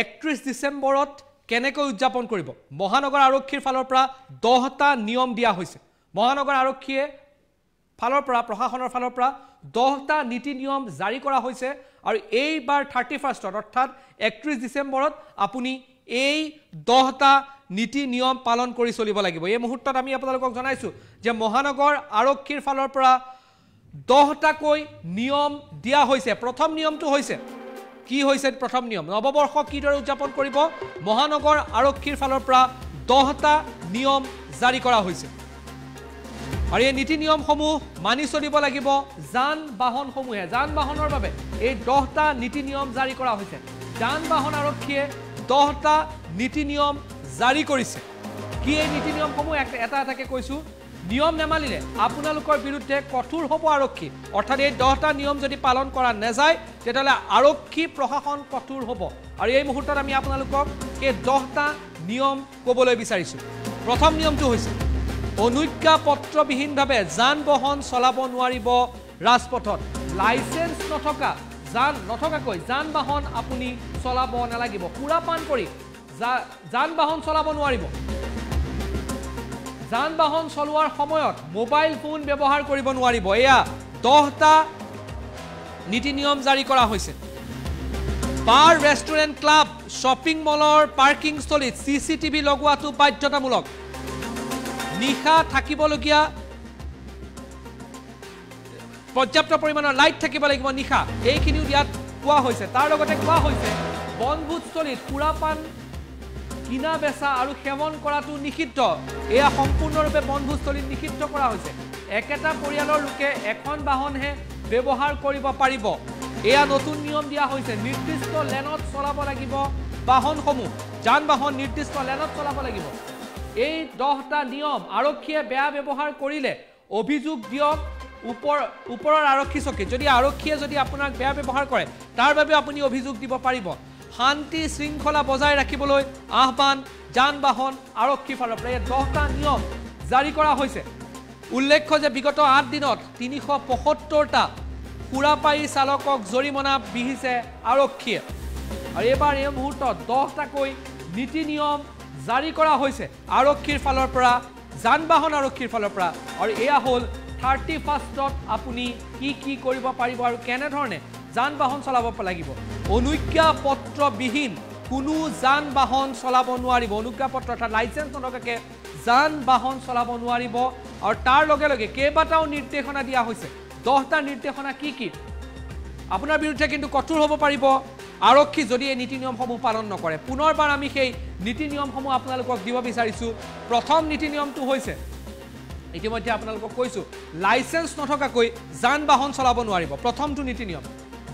একত্ৰিছ ডিচেম্বৰত কেনেকৈ উদযাপন কৰিব? মহানগৰ আৰক্ষীৰ ফালৰ পৰা দহটা নিয়ম দিয়া হৈছে। মহানগৰ আৰক্ষীয়ে ফালৰ পৰা প্ৰশাসনৰ ফালৰ পৰা দহটা নীতি নিয়ম জাৰি কৰা হৈছে আৰু এইবাৰ থাৰ্টি ফাৰ্ষ্টত অৰ্থাৎ একত্ৰিছ ডিচেম্বৰত আপুনি এই দহটা নীতি নিয়ম পালন কৰি চলিব লাগিব। এই মুহূৰ্তত আমি আপোনালোকক জনাইছোঁ যে মহানগৰ আৰক্ষীৰ ফালৰ পৰা দহটাকৈ নিয়ম দিয়া হৈছে। প্ৰথম নিয়মটো হৈছে কি হৈছে প্ৰথম নিয়ম? নৱবৰ্ষ কিদৰে উদযাপন কৰিব? মহানগৰ আৰক্ষীৰ ফালৰ পৰা দহটা নিয়ম জাৰি কৰা হৈছে। আৰু এই নীতি নিয়মসমূহ মানি চলিব লাগিব যান বাহনসমূহে। যান বাহনৰ বাবে এই দহটা নীতি নিয়ম জাৰি কৰা হৈছে। যান বাহন আৰক্ষীয়ে দহটা নীতি নিয়ম জাৰি কৰিছে। কি এই নীতি নিয়মসমূহ? এটা এটাকৈ কৈছোঁ। নিয়ম নেমানিলে আপোনালোকৰ বিৰুদ্ধে কঠোৰ হ'ব আৰক্ষী। অৰ্থাৎ এই দহটা নিয়ম যদি পালন কৰা নাযায় তেতিয়াহ'লে আৰক্ষী প্ৰশাসন কঠোৰ হ'ব। আৰু এই মুহূৰ্তত আমি আপোনালোকক এই দহটা নিয়ম ক'বলৈ বিচাৰিছোঁ। প্ৰথম নিয়মটো হৈছে অনুজ্ঞাপত্ৰবিহীনভাৱে যান বাহন চলাব নোৱাৰিব ৰাজপথত। লাইচেঞ্চ নথকা যান নথকাকৈ যান বাহন আপুনি চলাব নালাগিব। সুৰাপান কৰি যা- যান বাহন চলাব নোৱাৰিব। যান বাহন চলোৱাৰ সময়ত মোবাইল ফোন ব্যৱহাৰ কৰিব নোৱাৰিব। এয়া দহটা নীতি নিয়ম জাৰি কৰা হৈছে। বাৰ ৰেষ্টুৰেণ্ট ক্লাব শ্বপিং মলৰ পাৰ্কিংস্থলীত চি চি টিভি লগোৱাটো বাধ্যতামূলক। নিশা থাকিবলগীয়া পৰ্যাপ্ত পৰিমাণৰ লাইট থাকিব লাগিব নিশা। এইখিনিও ইয়াত কোৱা হৈছে। তাৰ লগতে কোৱা হৈছে বনভোজস্থলীত সুৰাপান কিনা বেচা আৰু সেৱন কৰাটো নিষিদ্ধ। এয়া সম্পূৰ্ণৰূপে বনভোজস্থলীত নিষিদ্ধ কৰা হৈছে। একেটা পৰিয়ালৰ লোকে এখন বাহনহে ব্যৱহাৰ কৰিব পাৰিব। এয়া নতুন নিয়ম দিয়া হৈছে। নিৰ্দিষ্ট লেনত চলাব লাগিব বাহনসমূহ। যান বাহন নিৰ্দিষ্ট লেনত চলাব লাগিব। এই দহটা নিয়ম আৰক্ষীয়ে বেয়া ব্যৱহাৰ কৰিলে অভিযোগ দিয়ক ওপৰ ওপৰৰ আৰক্ষী চকীত। যদি আৰক্ষীয়ে যদি আপোনাক বেয়া ব্যৱহাৰ কৰে তাৰ বাবে আপুনি অভিযোগ দিব পাৰিব। শান্তি শৃংখলা বজাই ৰাখিবলৈ আহ্বান যান বাহন আৰক্ষীৰ ফালৰ পৰা এই দহটা নিয়ম জাৰি কৰা হৈছে। উল্লেখ্য যে বিগত আঠ দিনত তিনিশ পঁসত্তৰটা সুৰাপায়ী চালকক জৰিমনা বিহিছে আৰক্ষীয়ে। আৰু এইবাৰ এই মুহূৰ্তত দহটাকৈ নীতি নিয়ম জাৰি কৰা হৈছে আৰক্ষীৰ ফালৰ পৰা যান বাহন আৰক্ষীৰ ফালৰ পৰা। আৰু এয়া হ'ল থাৰ্টি ফাৰ্ষ্টত আপুনি কি কি কৰিব পাৰিব আৰু কেনেধৰণে যান বাহন চলাব লাগিব। অনুজ্ঞাপত্ৰবিহীন কোনো যান বাহন চলাব নোৱাৰিব। অনুজ্ঞাপত্ৰ অৰ্থাৎ লাইচেঞ্চ নথকাকৈ যান বাহন চলাব নোৱাৰিব আৰু তাৰ লগে লগে কেইবাটাও নিৰ্দেশনা দিয়া হৈছে। দহটা নিৰ্দেশনা কি কি? আপোনাৰ বিৰুদ্ধে কিন্তু কঠোৰ হ'ব পাৰিব। আৰক্ষী যদি এই নীতি নিয়মসমূহ পালন নকৰে। পুনৰবাৰ আমি সেই নীতি নিয়মসমূহ আপোনালোকক দিব বিচাৰিছোঁ। প্ৰথম নীতি নিয়মটো হৈছে ইতিমধ্যে আপোনালোকক কৈছোঁ লাইচেঞ্চ নথকাকৈ যান বাহন চলাব নোৱাৰিব। প্ৰথমটো নীতি নিয়ম।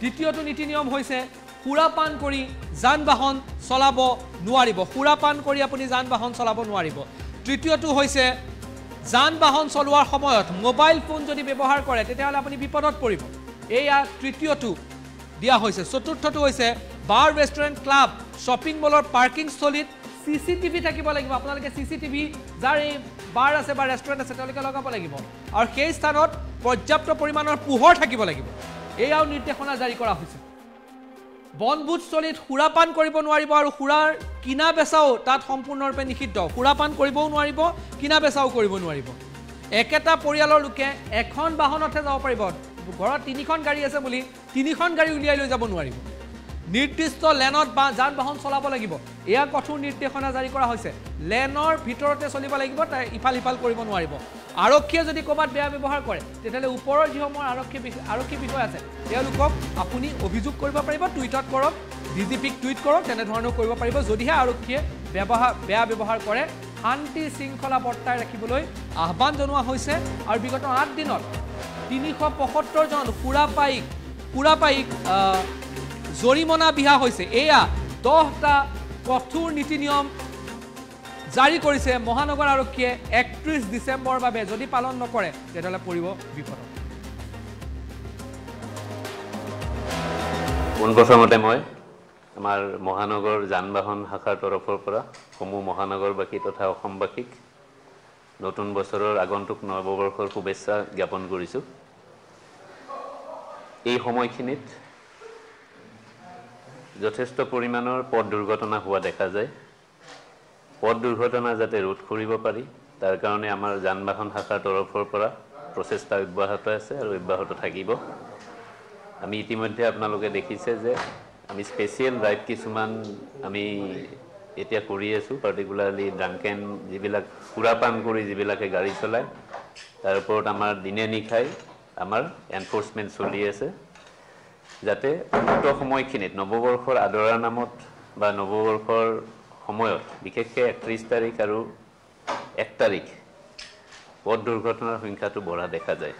দ্বিতীয়টো নীতি নিয়ম হৈছে সুৰাপান কৰি যান বাহন চলাব নোৱাৰিব। সুৰাপান কৰি আপুনি যান বাহন চলাব নোৱাৰিব। তৃতীয়টো হৈছে যান বাহন চলোৱাৰ সময়ত মোবাইল ফোন যদি ব্যৱহাৰ কৰে তেতিয়াহ'লে আপুনি বিপদত পৰিব। এয়া তৃতীয়টো দিয়া হৈছে। চতুৰ্থটো হৈছে বাৰ ৰেষ্টুৰেণ্ট ক্লাব শ্বপিং মলৰ পাৰ্কিংস্থলীত চি চি টিভি থাকিব লাগিব। আপোনালোকে চি চি টিভি যাৰ এই বাৰ আছে বা ৰেষ্টুৰেণ্ট আছে তেওঁলোকে লগাব লাগিব। আৰু সেই স্থানত পৰ্যাপ্ত পৰিমাণৰ পোহৰ থাকিব লাগিব। এয়াও নিৰ্দেশনা জাৰি কৰা হৈছে। বনভোজস্থলীত সুৰাপান কৰিব নোৱাৰিব আৰু সুৰাৰ কিনা বেচাও তাত সম্পূৰ্ণৰূপে নিষিদ্ধ। সুৰাপান কৰিবও নোৱাৰিব কিনা বেচাও কৰিব নোৱাৰিব। একেটা পৰিয়ালৰ লোকে এখন বাহনতহে যাব পাৰিব। ঘৰত তিনিখন গাড়ী আছে বুলি তিনিখন গাড়ী উলিয়াই লৈ যাব নোৱাৰিব। নিৰ্দিষ্ট লেনত বা যান বাহন চলাব লাগিব। এয়া কঠোৰ নিৰ্দেশনা জাৰি কৰা হৈছে। লেনৰ ভিতৰতে চলিব লাগিব তাই ইফাল সিফাল কৰিব নোৱাৰিব। আৰক্ষীয়ে যদি ক'ৰবাত বেয়া ব্যৱহাৰ কৰে তেতিয়াহ'লে ওপৰৰ যিসমূহ আৰক্ষী আৰক্ষী বিষয় আছে তেওঁলোকক আপুনি অভিযোগ কৰিব পাৰিব টুইটত কৰক ডি জি পিক টুইট কৰক তেনেধৰণেও কৰিব পাৰিব। যদিহে আৰক্ষীয়ে ব্যৱহাৰ বেয়া ব্যৱহাৰ কৰে শান্তি শৃংখলা বৰ্তাই ৰাখিবলৈ আহ্বান জনোৱা হৈছে। আৰু বিগত আঠ দিনত তিনিশ পঁসত্তৰজন সুৰাপায়ীক সুৰাপায়ীক জৰিমনা বিহা হৈছে। এয়া দহটা কঠোৰ নীতি নিয়ম জাৰি কৰিছে মহানগৰ আৰক্ষীয়ে একত্ৰিছ ডিচেম্বৰৰ বাবে যদি পালন নকৰে তেতিয়াহ'লে পৰিব বিপদত। পোনপ্ৰথমতে মই আমাৰ মহানগৰ যান বাহন শাখাৰ তৰফৰ পৰা সমূহ মহানগৰবাসী তথা অসমবাসীক নতুন বছৰৰ আগন্তুক নৱবৰ্ষৰ শুভেচ্ছা জ্ঞাপন কৰিছোঁ। এই সময়খিনিত যথেষ্ট পৰিমাণৰ পথ দুৰ্ঘটনা হোৱা দেখা যায়। পথ দুৰ্ঘটনা যাতে ৰোধ কৰিব পাৰি তাৰ কাৰণে আমাৰ যান বাহন শাখাৰ তৰফৰ পৰা প্ৰচেষ্টা অব্যাহত আছে আৰু অব্যাহত থাকিব। আমি ইতিমধ্যে আপোনালোকে দেখিছে যে আমি স্পেচিয়েল ৰাইড কিছুমান আমি এতিয়া কৰি আছোঁ পাৰ্টিকুলাৰলি ড্ৰাংকেন যিবিলাক সুৰাপান কৰি যিবিলাকে গাড়ী চলায় তাৰ ওপৰত আমাৰ দিনে নিশাই আমাৰ এনফৰ্চমেণ্ট চলি আছে। যাতে উক্ত সময়খিনিত নৱবৰ্ষৰ আদৰাৰ নামত বা নৱবৰ্ষৰ সময়ত বিশেষকৈ একত্ৰিছ তাৰিখ আৰু এক তাৰিখ পথ দুৰ্ঘটনাৰ সংখ্যাটো বঢ়া দেখা যায়।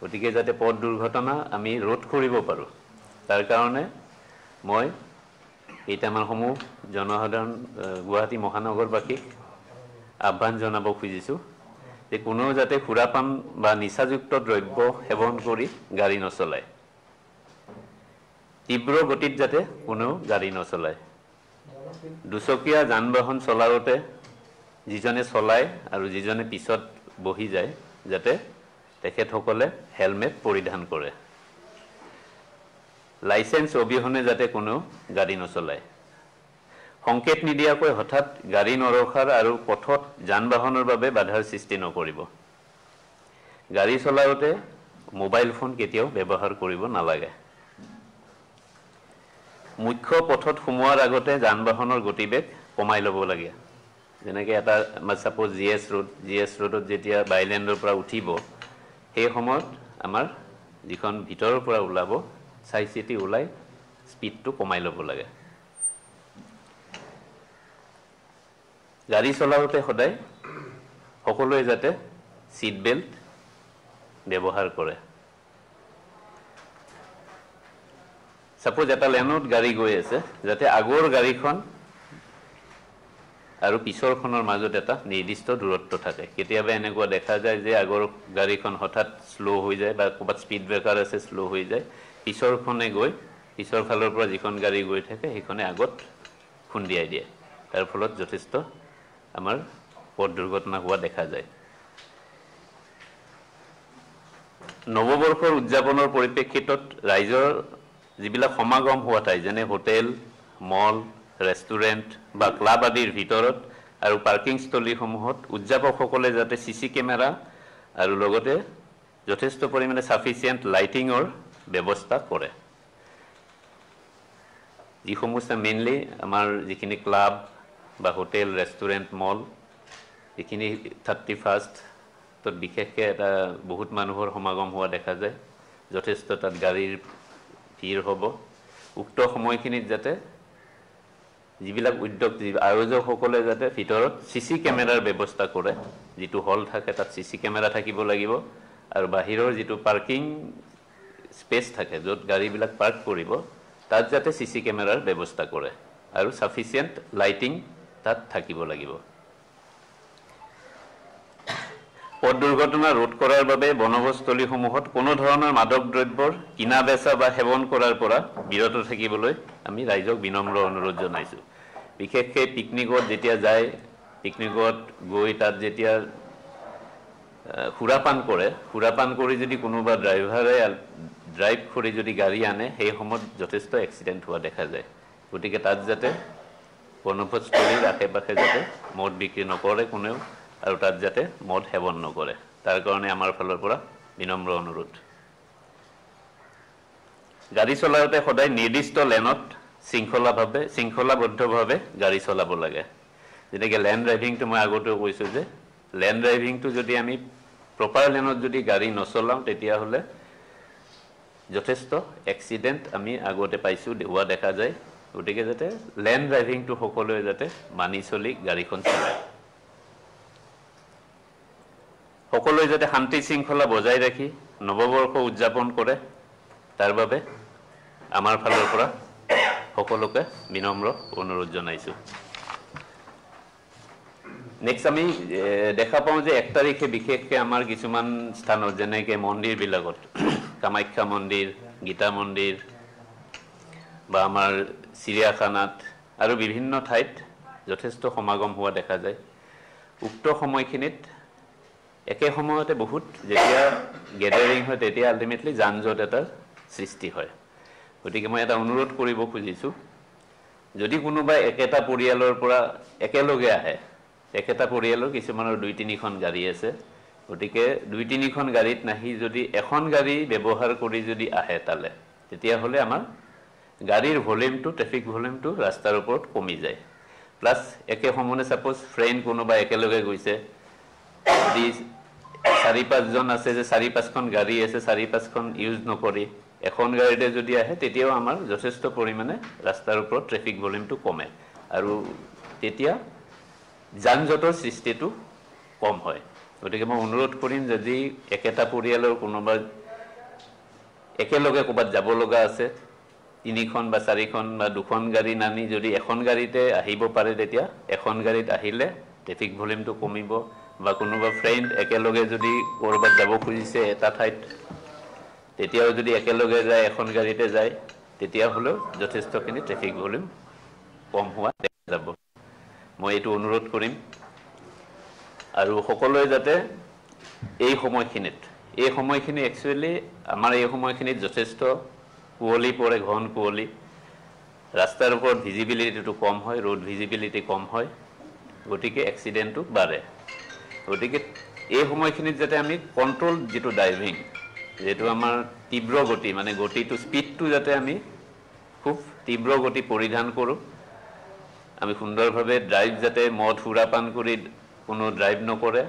গতিকে যাতে পথ দুৰ্ঘটনা আমি ৰোধ কৰিব পাৰোঁ তাৰ কাৰণে মই কেইটামান সমূহ জনসাধাৰণ গুৱাহাটী মহানগৰবাসীক আহ্বান জনাব খুজিছোঁ যে কোনেও যাতে সুৰাপান বা নিচাযুক্ত দ্ৰব্য সেৱন কৰি গাড়ী নচলায়। তীব্ৰ গতিত যাতে কোনেও গাড়ী নচলায়। দুচকীয়া যান বাহন চলাওঁতে যিজনে চলায় আৰু যিজনে পিছত বহি যায় যাতে তেখেতসকলে হেলমেট পৰিধান কৰে। লাইচেন্স অবিহনে যাতে কোনেও গাড়ী নচলায়। সংকেত নিদিয়াকৈ হঠাৎ গাড়ী নৰখাৰ আৰু পথত যান বাহনৰ বাবে বাধাৰ সৃষ্টি নকৰিব। গাড়ী চলাওঁতে মোবাইল ফোন কেতিয়াও ব্যৱহাৰ কৰিব নালাগে। মুখ্য পথত সোমোৱাৰ আগতে যান বাহনৰ গতিবেগ কমাই ল'ব লাগে। যেনেকৈ এটা suppose G S road G S ৰোডত যেতিয়া বাইলেণ্ডৰ পৰা উঠিব সেই সময়ত আমাৰ যিখন ভিতৰৰ পৰা ওলাব চাই চিতি ওলাই স্পীডটো কমাই ল'ব লাগে। গাড়ী চলাওঁতে সদায় সকলোৱে যাতে ছিট বেল্ট ব্যৱহাৰ কৰে। ছাপ'জ এটা লেনত গাড়ী গৈ আছে যাতে আগৰ গাড়ীখন আৰু পিছৰখনৰ মাজত এটা নিৰ্দিষ্ট দূৰত্ব থাকে। কেতিয়াবা এনেকুৱা দেখা যায় যে আগৰ গাড়ীখন হঠাৎ শ্ল' হৈ যায় বা ক'ৰবাত স্পীড ব্ৰেকাৰ আছে শ্ল' হৈ যায়। পিছৰখনে গৈ পিছৰ ফালৰ পৰা যিখন গাড়ী গৈ থাকে সেইখনে আগত খুন্দিয়াই দিয়ে। তাৰ ফলত যথেষ্ট আমাৰ পথ দুৰ্ঘটনা হোৱা দেখা যায়। নৱবৰ্ষৰ উদযাপনৰ পৰিপ্ৰেক্ষিতত ৰাইজৰ যিবিলাক সমাগম হোৱা ঠাই যেনে হোটেল মল ৰেষ্টুৰেণ্ট বা ক্লাব আদিৰ ভিতৰত আৰু পাৰ্কিংস্থলীসমূহত উদযাপকসকলে যাতে চি চি কেমেৰা আৰু লগতে যথেষ্ট পৰিমাণে চাফিচিয়েণ্ট লাইটিঙৰ ব্যৱস্থা কৰে। যিসমূহ মেইনলি আমাৰ যিখিনি ক্লাব বা হোটেল ৰেষ্টুৰেণ্ট মল যিখিনি থাৰ্টি ফাৰ্ষ্টত বিশেষকৈ এটা বহুত মানুহৰ সমাগম হোৱা দেখা যায়। যথেষ্ট তাত গাড়ীৰ ভিৰ হ'ব। উক্ত সময়খিনিত যাতে যিবিলাক উদ্যোগ আয়োজকসকলে যাতে ভিতৰত চি চি কেমেৰাৰ ব্যৱস্থা কৰে যিটো হল থাকে তাত চি চি কেমেৰা থাকিব লাগিব আৰু বাহিৰৰ যিটো পাৰ্কিং স্পেচ থাকে য'ত গাড়ীবিলাক পাৰ্ক কৰিব তাত যাতে চি চি কেমেৰাৰ ব্যৱস্থা কৰে আৰু চাফিচিয়েণ্ট লাইটিং তাত থাকিব লাগিব। পথ দুৰ্ঘটনা ৰোধ কৰাৰ বাবে বনভোজস্থলীসমূহত কোনো ধৰণৰ মাদক দ্ৰব্যৰ কিনা বেচা বা সেৱন কৰাৰ পৰা বিৰত থাকিবলৈ আমি ৰাইজক বিনম্ৰ অনুৰোধ জনাইছোঁ। বিশেষকৈ পিকনিকত যেতিয়া যায় পিকনিকত গৈ তাত যেতিয়া সুৰাপান কৰে সুৰাপান কৰি যদি কোনোবা ড্ৰাইভাৰে ড্ৰাইভ কৰি যদি গাড়ী আনে সেই সময়ত যথেষ্ট এক্সিডেণ্ট হোৱা দেখা যায়। গতিকে তাত যাতে বনভোজস্থলীৰ আশে পাশে যাতে মদ বিক্ৰী নকৰে কোনেও আৰু তাত যাতে মদ সেৱন নকৰে। তাৰ কাৰণে আমাৰ ফালৰ পৰা বিনম্ৰ অনুৰোধ। গাড়ী চলাওঁতে সদায় নিৰ্দিষ্ট লেনত শৃংখলাভাৱে শৃংখলাবদ্ধভাৱে গাড়ী চলাব লাগে। যেনেকৈ লেণ্ড ড্ৰাইভিংটো মই আগতেও কৈছোঁ যে লেণ্ড ড্ৰাইভিংটো যদি আমি প্ৰপাৰ লেনত যদি গাড়ী নচলাওঁ তেতিয়াহ'লে যথেষ্ট এক্সিডেণ্ট আমি আগতে পাইছোঁ হোৱা দেখা যায়। গতিকে যাতে লেণ্ড ড্ৰাইভিংটো সকলোৱে যাতে মানি চলি গাড়ীখন চলায়। সকলোৱে যাতে শান্তি শৃংখলা বজাই ৰাখি নৱবৰ্ষ উদযাপন কৰে তাৰ বাবে আমাৰ ফালৰ পৰা সকলোকে বিনম্ৰ অনুৰোধ জনাইছোঁ। নেক্সট আমি দেখা পাওঁ যে এক তাৰিখে বিশেষকৈ আমাৰ কিছুমান স্থানত যেনেকৈ মন্দিৰবিলাকত কামাখ্যা মন্দিৰ গীতা মন্দিৰ বা আমাৰ চিৰিয়াখানাত আৰু বিভিন্ন ঠাইত যথেষ্ট সমাগম হোৱা দেখা যায়। উক্ত সময়খিনিত একে সময়তে বহুত যেতিয়া গেডাৰিং হয় তেতিয়া আল্টিমেটলি যান জঁট এটাৰ সৃষ্টি হয়। গতিকে মই এটা অনুৰোধ কৰিব খুজিছোঁ যদি কোনোবাই একেটা পৰিয়ালৰ পৰা একেলগে আহে একেটা পৰিয়ালৰ কিছুমানৰ দুই তিনিখন গাড়ী আছে গতিকে দুই তিনিখন গাড়ীত নাহি যদি এখন গাড়ী ব্যৱহাৰ কৰি যদি আহে তালে তেতিয়াহ'লে আমাৰ গাড়ীৰ ভলিউমটো ট্ৰেফিক ভলিউমটো ৰাস্তাৰ ওপৰত কমি যায়। প্লাছ একে সমানে ছাপ'জ ফ্ৰেণ্ড কোনোবা একেলগে গৈছে চাৰি পাঁচজন আছে যে চাৰি পাঁচখন গাড়ী আছে চাৰি পাঁচখন ইউজ নকৰি এখন গাড়ীতে যদি আহে তেতিয়াও আমাৰ যথেষ্ট পৰিমাণে ৰাস্তাৰ ওপৰত ট্ৰেফিক ভলিউমটো কমে। আৰু তেতিয়া যান জঁটৰ সৃষ্টিটো কম হয়। গতিকে মই অনুৰোধ কৰিম যদি একেটা পৰিয়ালৰ কোনোবা একেলগে ক'ৰবাত যাব লগা আছে তিনিখন বা চাৰিখন বা দুখন গাড়ী নানি যদি এখন গাড়ীতে আহিব পাৰে তেতিয়া এখন গাড়ীত আহিলে ট্ৰেফিক ভলিউমটো কমিব। বা কোনোবা ফ্ৰেণ্ড একেলগে যদি ক'ৰবাত যাব খুজিছে এটা ঠাইত তেতিয়াও যদি একেলগে যায় এখন গাড়ীতে যায় তেতিয়াহ'লেও যথেষ্টখিনি ট্ৰেফিক ভলিউম কম হোৱা দেখা যাব। মই এইটো অনুৰোধ কৰিম। আৰু সকলোৱে যাতে এই সময়খিনিত এই সময়খিনি একচুৱেলি আমাৰ এই সময়খিনিত যথেষ্ট কুঁৱলী পৰে ঘন কুঁৱলী। ৰাস্তাৰ ওপৰত ভিজিবিলিটিটো কম হয় ৰোড ভিজিবিলিটি কম হয়। গতিকে এক্সিডেণ্টটো বাঢ়ে। গতিকে এই সময়খিনিত যাতে আমি কণ্ট্ৰল যিটো ড্ৰাইভিং যিটো আমাৰ তীব্ৰ গতি মানে গতিটো স্পীডটো যাতে আমি খুব তীব্ৰ গতি পৰিধান কৰোঁ। আমি সুন্দৰভাৱে ড্ৰাইভ যাতে মদ সুৰাপান কৰি কোনো ড্ৰাইভ নকৰে।